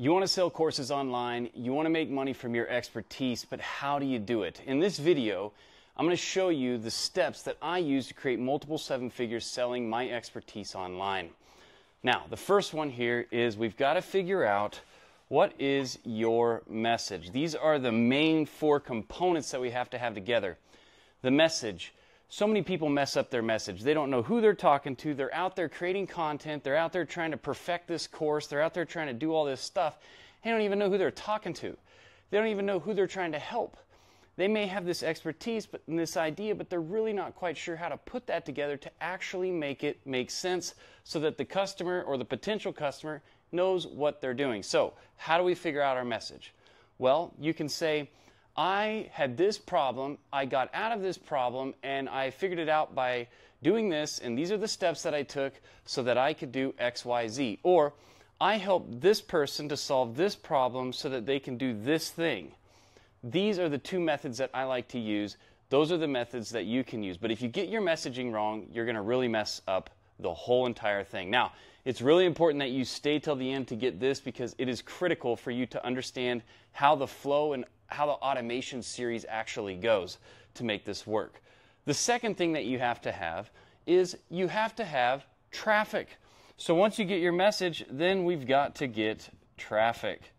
You want to sell courses online, you want to make money from your expertise, but how do you do it? In this video, I'm going to show you the steps that I use to create multiple seven figures selling my expertise online. Now, the first one here is we've got to figure out what is your message. These are the main four components that we have to have together. The message, so many people mess up their message. They don't know who they're talking to. They're out there creating content. They're out there trying to perfect this course. They're out there trying to do all this stuff. They don't even know who they're talking to. They don't even know who they're trying to help. They may have this expertise but in this idea, but they're really not quite sure how to put that together to actually make it make sense so that the customer or the potential customer knows what they're doing. So, how do we figure out our message? Well, you can say, I had this problem, I got out of this problem, and I figured it out by doing this, and these are the steps that I took so that I could do X, Y, Z. Or, I helped this person to solve this problem so that they can do this thing. These are the two methods that I like to use. Those are the methods that you can use. But if you get your messaging wrong, you're going to really mess up the whole entire thing. Now, it's really important that you stay till the end to get this because it is critical for you to understand how the flow and how the automation series actually goes to make this work. The second thing that you have to have is you have to have traffic. So once you get your message, then we've got to get traffic.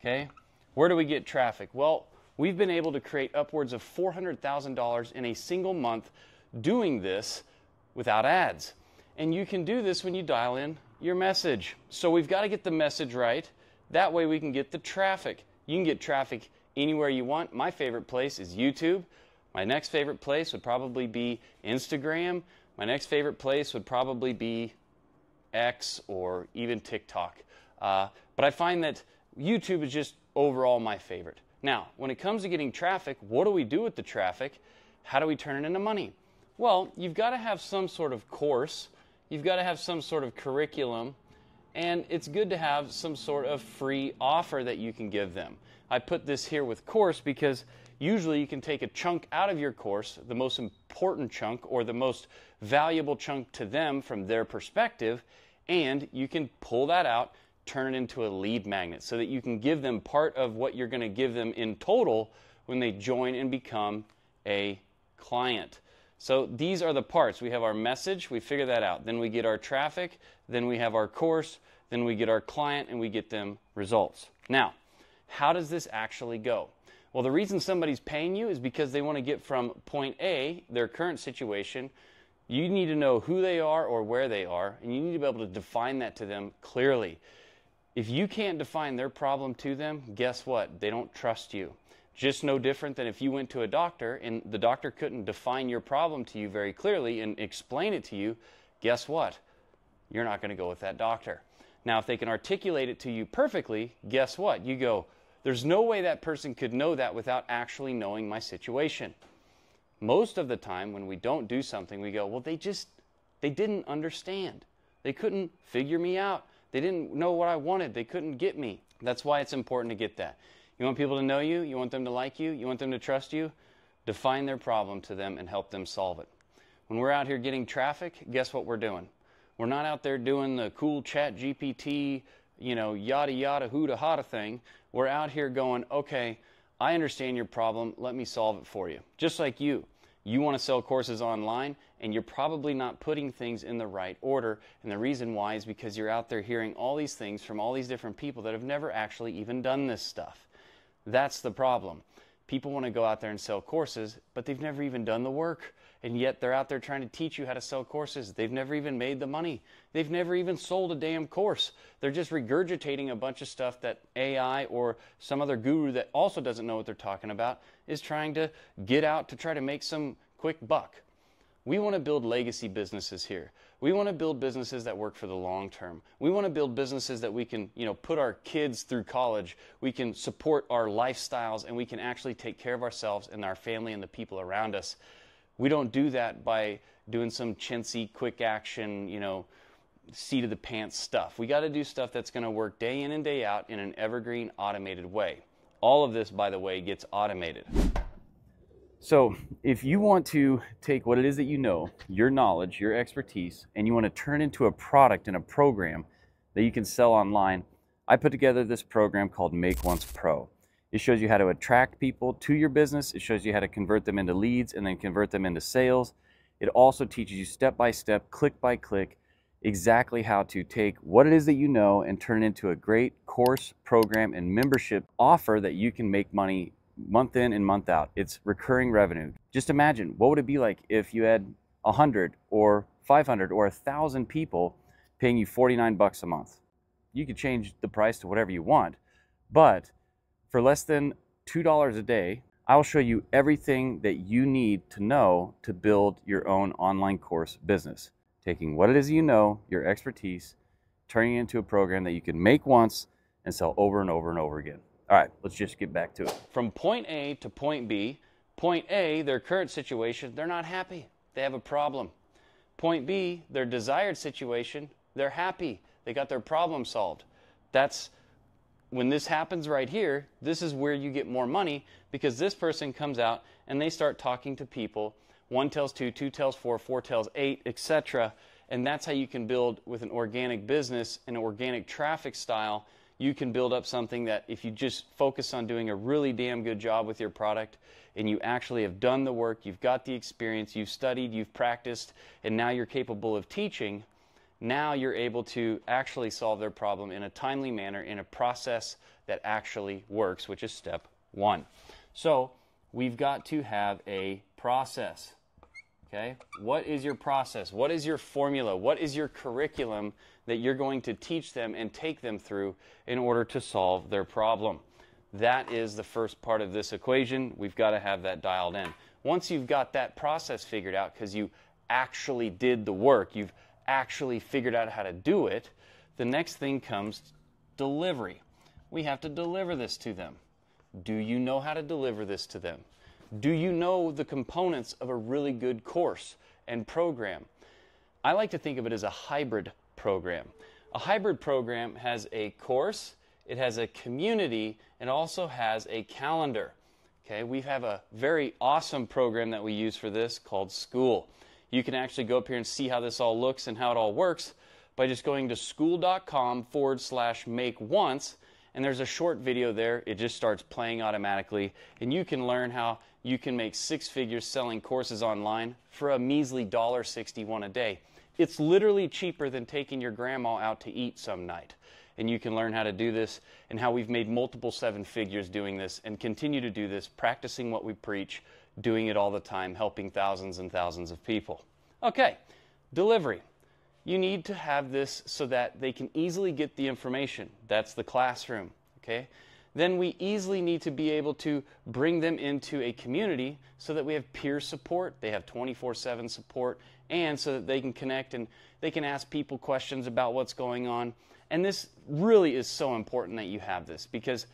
Okay? Where do we get traffic? Well, we've been able to create upwards of $400,000 in a single month doing this without ads. And you can do this when you dial in your message. So we've got to get the message right. That way we can get the traffic. You can get traffic anywhere you want. My favorite place is YouTube. My next favorite place would probably be Instagram. My next favorite place would probably be X or even TikTok. Uh, but I find that YouTube is just overall my favorite. Now, when it comes to getting traffic, what do we do with the traffic? How do we turn it into money? Well, you've got to have some sort of course, you've got to have some sort of curriculum, and it's good to have some sort of free offer that you can give them. I put this here with course because usually you can take a chunk out of your course, the most important chunk or the most valuable chunk to them from their perspective, and you can pull that out, turn it into a lead magnet so that you can give them part of what you're going to give them in total when they join and become a client. So these are the parts. We have our message, we figure that out. Then we get our traffic, then we have our course, then we get our client, and we get them results. Now, how does this actually go? Well, the reason somebody's paying you is because they want to get from point A, their current situation, you need to know who they are or where they are, and you need to be able to define that to them clearly. If you can't define their problem to them, guess what? They don't trust you. Just no different than if you went to a doctor and the doctor couldn't define your problem to you very clearly and explain it to you, guess what? You're not going to go with that doctor. Now, if they can articulate it to you perfectly, guess what? You go, there's no way that person could know that without actually knowing my situation. Most of the time, when we don't do something, we go, well, they just, they didn't understand. They couldn't figure me out. They didn't know what I wanted. They couldn't get me. That's why it's important to get that. You want people to know you, you want them to like you, you want them to trust you. Define their problem to them and help them solve it. When we're out here getting traffic, guess what we're doing? We're not out there doing the cool chat GPT, you know, yada yada hooda hada thing. We're out here going, okay, I understand your problem. Let me solve it for you. Just like you. You want to sell courses online and you're probably not putting things in the right order. And the reason why is because you're out there hearing all these things from all these different people that have never actually even done this stuff. That's the problem. People want to go out there and sell courses, but they've never even done the work and yet they're out there trying to teach you how to sell courses. They've never even made the money. They've never even sold a damn course. They're just regurgitating a bunch of stuff that AI or some other guru that also doesn't know what they're talking about is trying to get out to try to make some quick buck. We want to build legacy businesses here. We want to build businesses that work for the long term. We want to build businesses that we can, you know, put our kids through college. We can support our lifestyles and we can actually take care of ourselves and our family and the people around us. We don't do that by doing some chintzy, quick action, you know, seat of the pants stuff. We got to do stuff that's going to work day in and day out in an evergreen, automated way. All of this, by the way, gets automated. So, if you want to take what it is that you know, your knowledge, your expertise, and you want to turn into a product and a program that you can sell online, I put together this program called Make Once Pro. It shows you how to attract people to your business. It shows you how to convert them into leads and then convert them into sales. It also teaches you step by step, click by click, exactly how to take what it is that you know and turn it into a great course, program, and membership offer that you can make money month in and month out. It's recurring revenue. Just imagine what would it be like if you had 100 or 500 or 1,000 people paying you 49 bucks a month. You could change the price to whatever you want, but for less than $2 a day, I will show you everything that you need to know to build your own online course business. Taking what it is you know, your expertise, turning it into a program that you can make once and sell over and over and over again. All right, let's just get back to it. From point A to point B, point A, their current situation, they're not happy. They have a problem. Point B, their desired situation, they're happy. They got their problem solved. That's when this happens right here, this is where you get more money because this person comes out and they start talking to people. One tells two, two tells four, four tells eight, etc. And that's how you can build with an organic business, and an organic traffic style you can build up something that if you just focus on doing a really damn good job with your product and you actually have done the work, you've got the experience, you've studied, you've practiced, and now you're capable of teaching, now you're able to actually solve their problem in a timely manner in a process that actually works, which is step one. So we've got to have a process. Okay? What is your process? What is your formula? What is your curriculum that you're going to teach them and take them through in order to solve their problem? That is the first part of this equation. We've got to have that dialed in. Once you've got that process figured out because you actually did the work, you've actually figured out how to do it, the next thing comes delivery. We have to deliver this to them. Do you know how to deliver this to them? Do you know the components of a really good course and program? I like to think of it as a hybrid program. A hybrid program has a course, it has a community, and also has a calendar. Okay, we have a very awesome program that we use for this called Skool. You can actually go up here and see how this all looks and how it all works by just going to skool.com forward slash make once and there's a short video there. It just starts playing automatically, and you can learn how you can make six figures selling courses online for a measly $1.61 a day. It's literally cheaper than taking your grandma out to eat some night. And you can learn how to do this and how we've made multiple seven figures doing this and continue to do this, practicing what we preach, doing it all the time, helping thousands and thousands of people. Okay, delivery you need to have this so that they can easily get the information. That's the classroom, okay? Then we easily need to be able to bring them into a community so that we have peer support, they have 24 7 support, and so that they can connect and they can ask people questions about what's going on. And this really is so important that you have this because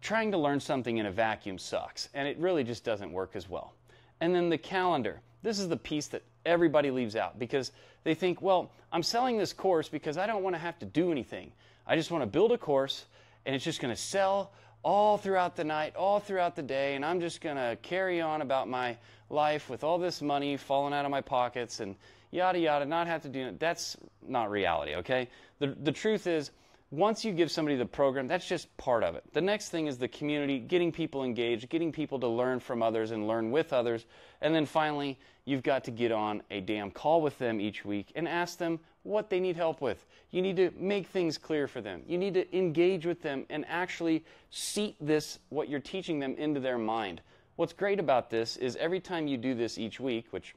trying to learn something in a vacuum sucks and it really just doesn't work as well. And then the calendar. This is the piece that everybody leaves out because they think, well, I'm selling this course because I don't want to have to do anything. I just want to build a course and it's just going to sell all throughout the night, all throughout the day, and I'm just going to carry on about my life with all this money falling out of my pockets and yada yada, not have to do it. That's not reality, okay? The, the truth is, once you give somebody the program, that's just part of it. The next thing is the community, getting people engaged, getting people to learn from others and learn with others. And then finally, you've got to get on a damn call with them each week and ask them what they need help with. You need to make things clear for them. You need to engage with them and actually seat this, what you're teaching them, into their mind. What's great about this is every time you do this each week, which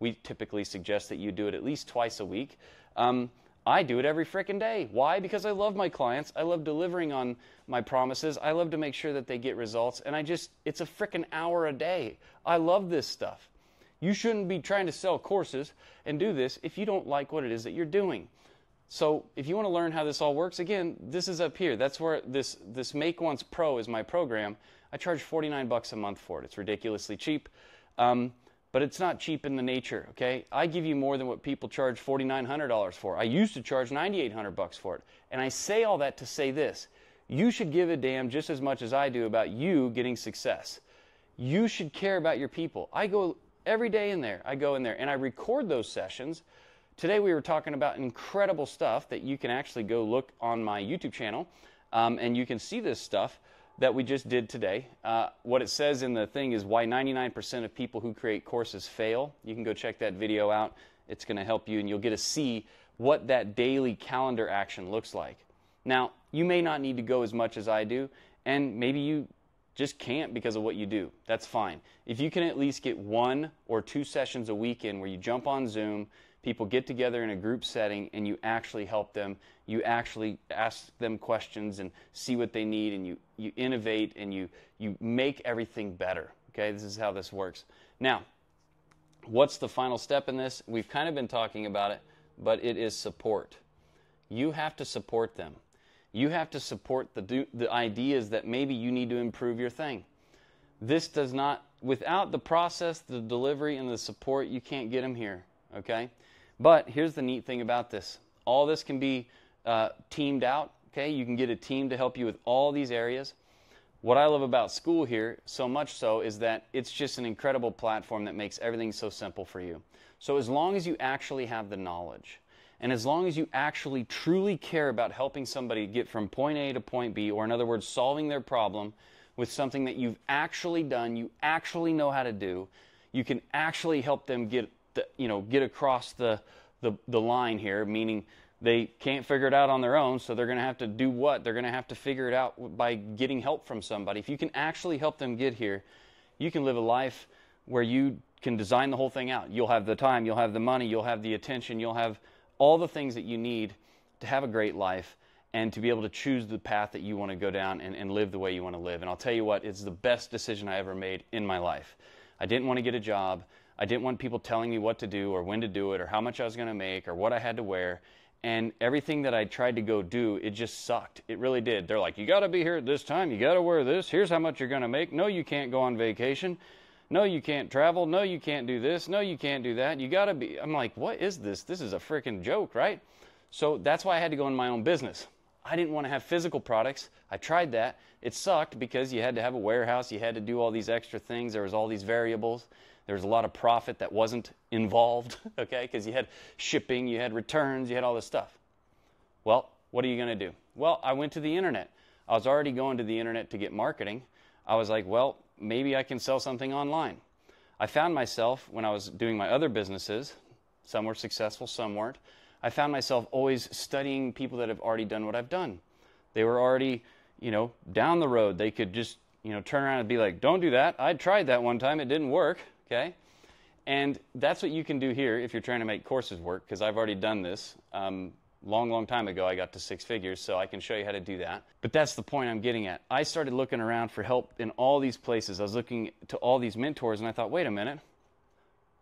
we typically suggest that you do it at least twice a week. Um, I do it every freaking day. Why? Because I love my clients. I love delivering on my promises. I love to make sure that they get results. And I just, it's a freaking hour a day. I love this stuff. You shouldn't be trying to sell courses and do this if you don't like what it is that you're doing. So if you want to learn how this all works, again, this is up here. That's where this, this Make Once Pro is my program. I charge 49 bucks a month for it. It's ridiculously cheap. Um, but it's not cheap in the nature, okay? I give you more than what people charge $4,900 for. I used to charge 9,800 bucks for it. And I say all that to say this. You should give a damn just as much as I do about you getting success. You should care about your people. I go every day in there. I go in there and I record those sessions. Today we were talking about incredible stuff that you can actually go look on my YouTube channel. Um, and you can see this stuff that we just did today. Uh, what it says in the thing is why 99% of people who create courses fail. You can go check that video out. It's going to help you, and you'll get to see what that daily calendar action looks like. Now, you may not need to go as much as I do, and maybe you just can't because of what you do. That's fine. If you can at least get one or two sessions a week in where you jump on Zoom, people get together in a group setting, and you actually help them, you actually ask them questions and see what they need, and you, you innovate and you, you make everything better. Okay, this is how this works. Now, what's the final step in this? We've kind of been talking about it, but it is support. You have to support them. You have to support the, the ideas that maybe you need to improve your thing. This does not, without the process, the delivery, and the support, you can't get them here, okay? But here's the neat thing about this all this can be uh, teamed out, okay? You can get a team to help you with all these areas. What I love about Skool here, so much so, is that it's just an incredible platform that makes everything so simple for you. So as long as you actually have the knowledge, and as long as you actually truly care about helping somebody get from point A to point B, or in other words, solving their problem with something that you've actually done, you actually know how to do, you can actually help them get the, you know, get across the, the, the line here, meaning they can't figure it out on their own, so they're going to have to do what? They're going to have to figure it out by getting help from somebody. If you can actually help them get here, you can live a life where you can design the whole thing out. You'll have the time, you'll have the money, you'll have the attention, you'll have all the things that you need to have a great life and to be able to choose the path that you want to go down and, and live the way you want to live. And I'll tell you what, it's the best decision I ever made in my life. I didn't want to get a job. I didn't want people telling me what to do or when to do it or how much I was going to make or what I had to wear. And everything that I tried to go do, it just sucked. It really did. They're like, you got to be here at this time. You got to wear this. Here's how much you're going to make. No, you can't go on vacation. No, you can't travel. No, you can't do this. No, you can't do that. You got to be. I'm like, what is this? This is a freaking joke, right? So that's why I had to go in my own business. I didn't want to have physical products. I tried that. It sucked because you had to have a warehouse. You had to do all these extra things. There was all these variables. There was a lot of profit that wasn't involved, okay? Because you had shipping, you had returns, you had all this stuff. Well, what are you going to do? Well, I went to the internet. I was already going to the internet to get marketing. I was like, well, maybe I can sell something online. I found myself when I was doing my other businesses, some were successful, some weren't. I found myself always studying people that have already done what I've done. They were already, you know, down the road. They could just, you know, turn around and be like, "Don't do that. I tried that one time. It didn't work." Okay? And that's what you can do here if you're trying to make courses work, because I've already done this. Um, long, long time ago, I got to six figures, so I can show you how to do that. But that's the point I'm getting at. I started looking around for help in all these places. I was looking to all these mentors, and I thought, wait a minute,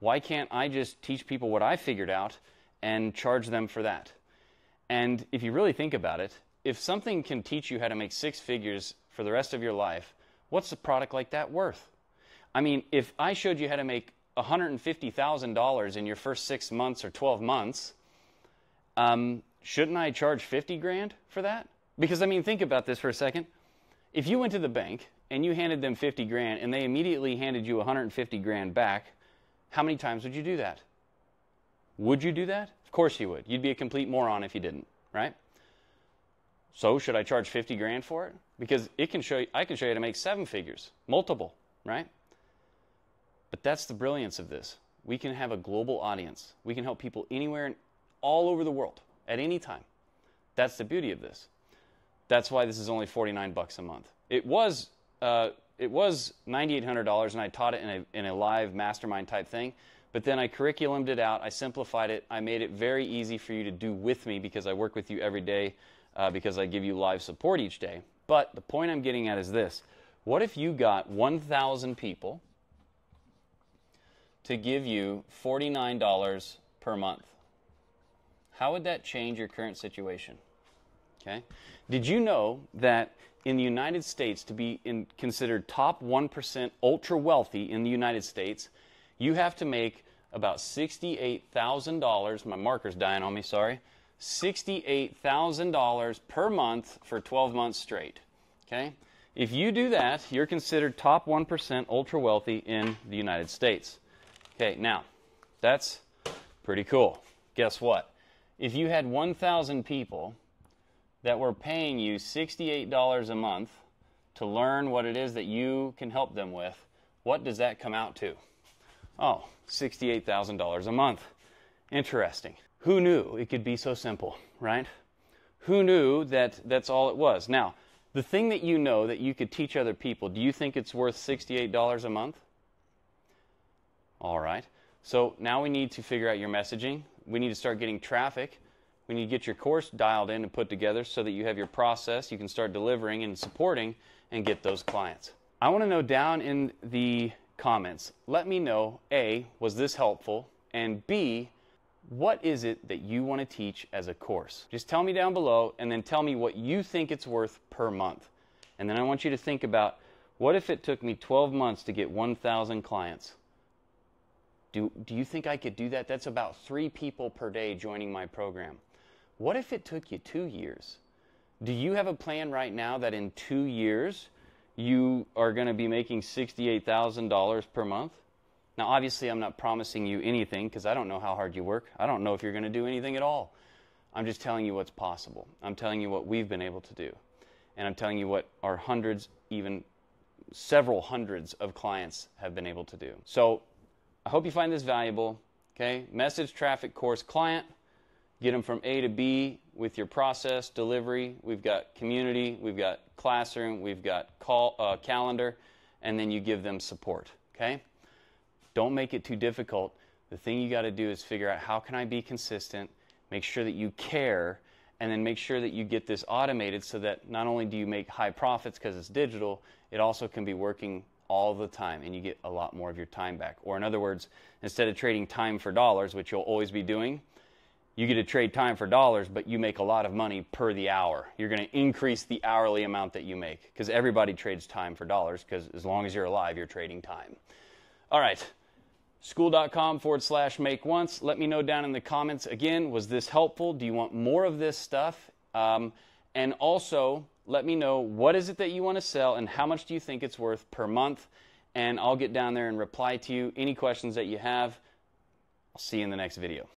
why can't I just teach people what I figured out and charge them for that? And if you really think about it, if something can teach you how to make six figures for the rest of your life, what's a product like that worth? I mean, if I showed you how to make $150,000 in your first six months or 12 months, um, shouldn't I charge 50 grand for that? Because, I mean, think about this for a second. If you went to the bank and you handed them 50 grand and they immediately handed you 150 grand back, how many times would you do that? Would you do that? Of course you would. You'd be a complete moron if you didn't, right? So should I charge 50 grand for it? Because it can show you, I can show you how to make seven figures, multiple, right? But that's the brilliance of this. We can have a global audience. We can help people anywhere and all over the world at any time. That's the beauty of this. That's why this is only 49 bucks a month. It was uh, it was $9,800, and I taught it in a in a live mastermind type thing. But then I curriculumed it out. I simplified it. I made it very easy for you to do with me because I work with you every day. Uh, because I give you live support each day. But the point I'm getting at is this: What if you got 1,000 people to give you $49 per month? How would that change your current situation? Okay. Did you know that in the United States, to be in, considered top 1% ultra wealthy in the United States, you have to make about $68,000. My marker's dying on me, sorry. $68,000 per month for 12 months straight. Okay? If you do that, you're considered top 1% ultra wealthy in the United States. Okay, now, that's pretty cool. Guess what? If you had 1,000 people that we're paying you $68 a month to learn what it is that you can help them with, what does that come out to? Oh, $68,000 a month. Interesting. Who knew it could be so simple, right? Who knew that that's all it was? Now, the thing that you know that you could teach other people, do you think it's worth $68 a month? All right. So now we need to figure out your messaging. We need to start getting traffic. We need to get your course dialed in and put together so that you have your process, you can start delivering and supporting and get those clients. I want to know down in the comments, let me know A, was this helpful? And B, what is it that you want to teach as a course? Just tell me down below and then tell me what you think it's worth per month. And then I want you to think about what if it took me 12 months to get 1,000 clients? Do, do you think I could do that? That's about three people per day joining my program. What if it took you two years? Do you have a plan right now that in two years you are going to be making $68,000 per month? Now, obviously, I'm not promising you anything because I don't know how hard you work. I don't know if you're going to do anything at all. I'm just telling you what's possible. I'm telling you what we've been able to do. And I'm telling you what our hundreds, even several hundreds of clients have been able to do. So I hope you find this valuable. Okay, message traffic course client, get them from A to B with your process delivery. We've got community, we've got classroom, we've got call uh, calendar, and then you give them support. Okay, don't make it too difficult. The thing you got to do is figure out how can I be consistent, make sure that you care, and then make sure that you get this automated so that not only do you make high profits because it's digital, it also can be working all the time and you get a lot more of your time back. Or, in other words, instead of trading time for dollars, which you'll always be doing, you get to trade time for dollars, but you make a lot of money per the hour. You're going to increase the hourly amount that you make because everybody trades time for dollars because as long as you're alive, you're trading time. All right. Skool.com forward slash make once. Let me know down in the comments. Again, was this helpful? Do you want more of this stuff? Um, and also, let me know what is it that you want to sell and how much do you think it's worth per month. And I'll get down there and reply to you. Any questions that you have, I'll see you in the next video.